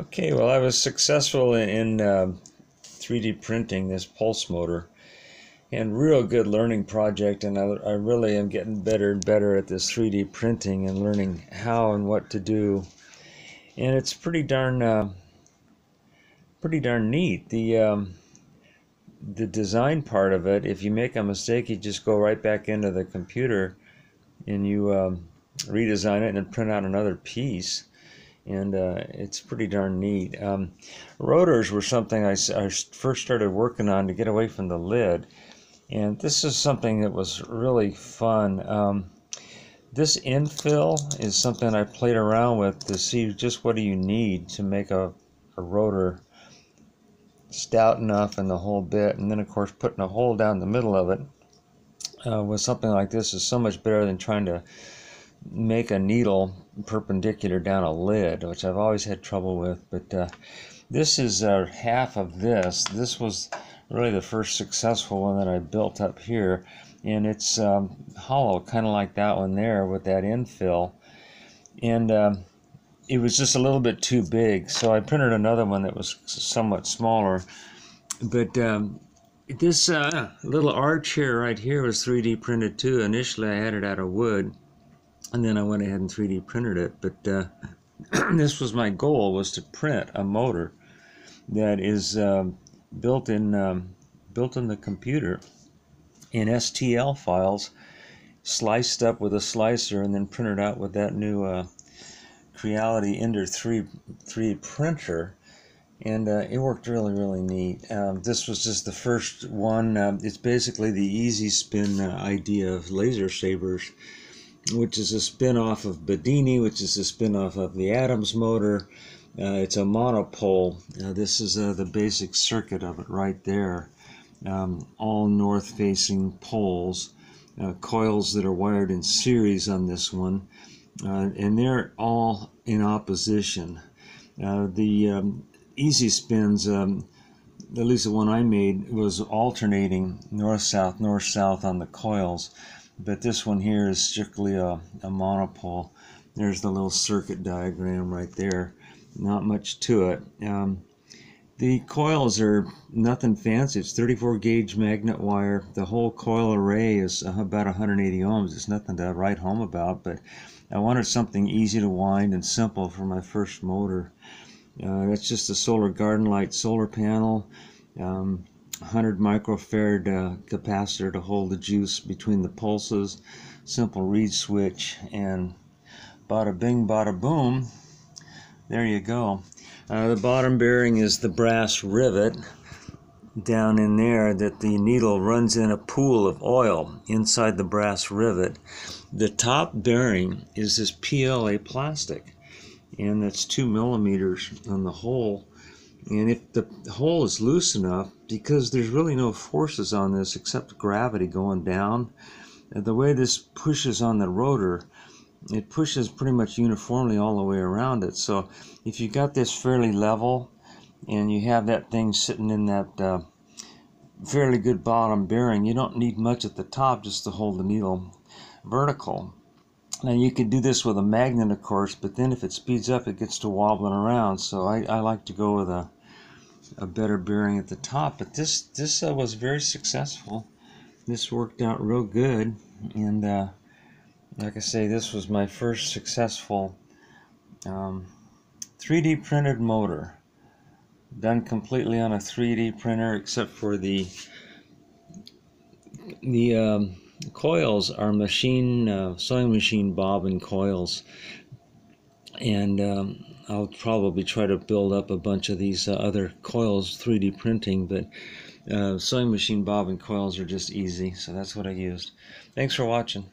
Okay, well, I was successful in, in uh, 3D printing this pulse motor, and real good learning project. And I, I really am getting better and better at this 3D printing and learning how and what to do. And it's pretty darn, uh, pretty darn neat. The um, the design part of it. If you make a mistake, you just go right back into the computer, and you um, redesign it and print out another piece and uh, it's pretty darn neat. Um, rotors were something I, I, first started working on to get away from the lid, and this is something that was really fun. Um, this infill is something I played around with to see just what do you need to make a, a rotor stout enough and the whole bit, and then of course putting a hole down the middle of it uh, with something like this is so much better than trying to make a needle perpendicular down a lid, which I've always had trouble with. But uh, this is uh, half of this. This was really the first successful one that I built up here. And it's um, hollow, kind of like that one there with that infill. And um, it was just a little bit too big, so I printed another one that was somewhat smaller. But um, this uh, little arch here right here was 3D printed too. Initially I had it out of wood and then I went ahead and 3D printed it. But uh, this was my goal was to print a motor that is um, built in um, built in the computer in STL files, sliced up with a slicer, and then printed out with that new uh, Creality Ender 3 3 printer. And uh, it worked really, really neat. Um, this was just the first one. Um, it's basically the easy spin uh, idea of Lasersaber's which is a spin-off of Bedini, which is a spin-off of the Adams motor. Uh, it's a monopole. Uh, this is uh, the basic circuit of it right there. Um, all north-facing poles, uh, coils that are wired in series on this one, uh, and they're all in opposition. Uh, the um, easy spins, um, at least the one I made, was alternating north-south, north-south on the coils but this one here is strictly a, a monopole. There's the little circuit diagram right there. Not much to it. Um, the coils are nothing fancy. It's 34 gauge magnet wire. The whole coil array is about 180 ohms. It's nothing to write home about but I wanted something easy to wind and simple for my first motor. Uh, it's just a solar garden light solar panel. Um, 100 microfarad uh, capacitor to hold the juice between the pulses, simple reed switch, and bada bing, bada boom. There you go. Uh, the bottom bearing is the brass rivet down in there that the needle runs in a pool of oil inside the brass rivet. The top bearing is this PLA plastic, and that's two millimeters on the hole and if the hole is loose enough, because there's really no forces on this except gravity going down, the way this pushes on the rotor, it pushes pretty much uniformly all the way around it. So if you got this fairly level and you have that thing sitting in that uh, fairly good bottom bearing, you don't need much at the top just to hold the needle vertical. Now you could do this with a magnet of course, but then if it speeds up it gets to wobbling around. So I, I like to go with a, a better bearing at the top. But this, this uh, was very successful. This worked out real good. And uh, like I say, this was my first successful um, 3D printed motor. Done completely on a 3D printer except for the the um, coils are machine uh, sewing machine bobbin coils. And um, I'll probably try to build up a bunch of these uh, other coils 3D printing but uh, sewing machine bobbin coils are just easy so that's what I used. Thanks for watching